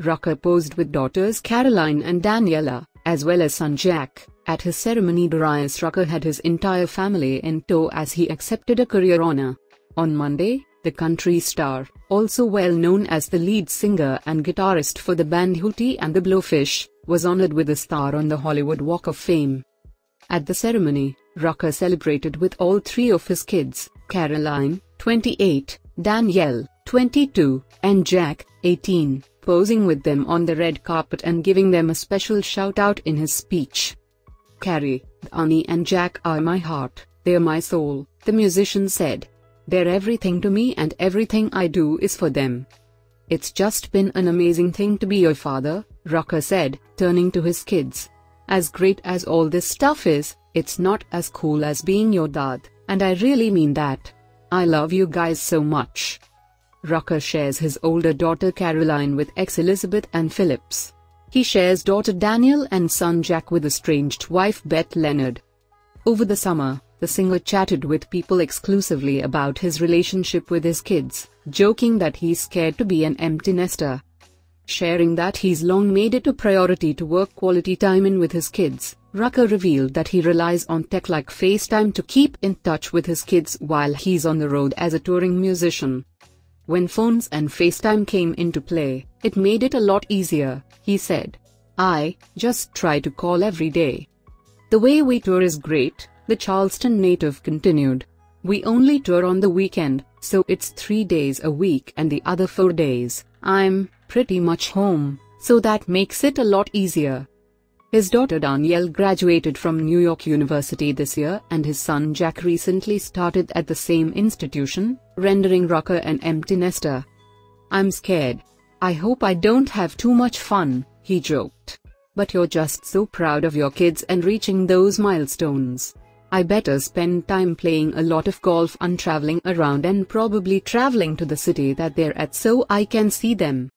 Rucker posed with daughters Caroline and Daniela, as well as son Jack. At his ceremony Darius Rucker had his entire family in tow as he accepted a career honor. On Monday, the country star, also well known as the lead singer and guitarist for the band Hootie and the Blowfish, was honored with a star on the Hollywood Walk of Fame. At the ceremony, Rucker celebrated with all three of his kids, Caroline, 28, Danielle, 22, and Jack, 18, posing with them on the red carpet and giving them a special shout out in his speech. Carrie, Annie and Jack are my heart, they're my soul, the musician said. They're everything to me and everything I do is for them. It's just been an amazing thing to be your father, Rucker said, turning to his kids. As great as all this stuff is, it's not as cool as being your dad, and I really mean that. I love you guys so much. Rucker shares his older daughter Caroline with ex Elizabeth and Phillips. He shares daughter Danielle and son Jack with estranged wife Beth Leonard. Over the summer, the singer chatted with people exclusively about his relationship with his kids, joking that he's scared to be an empty nester. Sharing that he's long made it a priority to work quality time in with his kids, Rucker revealed that he relies on tech like FaceTime to keep in touch with his kids while he's on the road as a touring musician. When phones and FaceTime came into play, it made it a lot easier, he said. I just try to call every day. The way we tour is great, the Charleston native continued. We only tour on the weekend, so it's three days a week and the other four days, I'm pretty much home, so that makes it a lot easier. His daughter Danielle graduated from New York University this year and his son Jack recently started at the same institution, rendering Rucker an empty nester. I'm scared. I hope I don't have too much fun, he joked. But you're just so proud of your kids and reaching those milestones. I better spend time playing a lot of golf and traveling around and probably traveling to the city that they're at so I can see them.